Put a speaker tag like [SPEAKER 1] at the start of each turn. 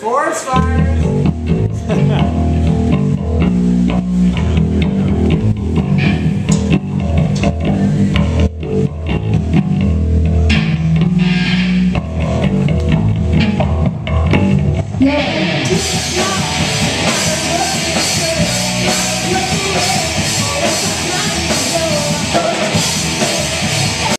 [SPEAKER 1] Forest fire! Yeah.